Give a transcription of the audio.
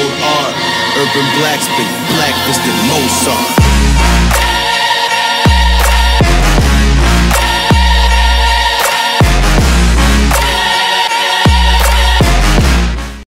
cold art. Urban blacksmith, blacklisted Mozart.